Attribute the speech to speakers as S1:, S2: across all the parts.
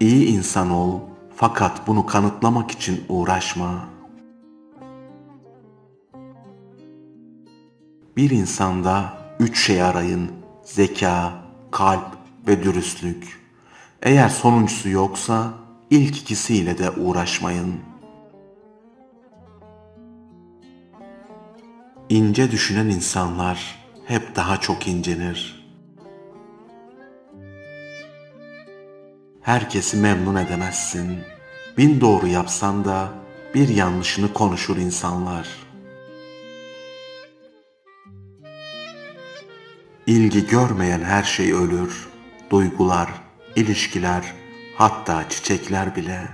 S1: iyi insan ol fakat bunu kanıtlamak için uğraşma. Bir insanda üç şey arayın. Zeka, kalp ve dürüstlük. Eğer sonuncusu yoksa ilk ikisiyle de uğraşmayın. İnce düşünen insanlar hep daha çok incenir. Herkesi memnun edemezsin. Bin doğru yapsan da bir yanlışını konuşur insanlar. İlgi görmeyen her şey ölür. Duygular, ilişkiler, hatta çiçekler bile.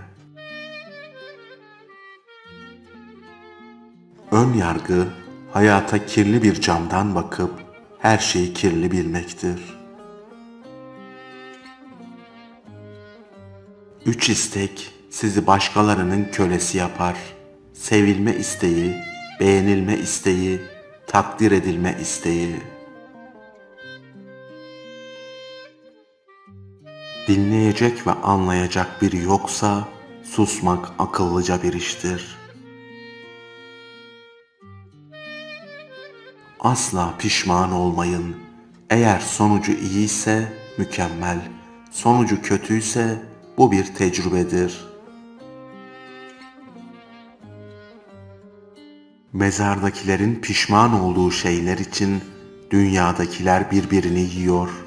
S1: Ön yargı hayata kirli bir camdan bakıp her şeyi kirli bilmektir. Üç istek sizi başkalarının kölesi yapar. Sevilme isteği, beğenilme isteği, takdir edilme isteği. Dinleyecek ve anlayacak biri yoksa susmak akıllıca bir iştir. Asla pişman olmayın. Eğer sonucu iyiyse mükemmel, sonucu kötüyse bu bir tecrübedir. Mezardakilerin pişman olduğu şeyler için dünyadakiler birbirini yiyor.''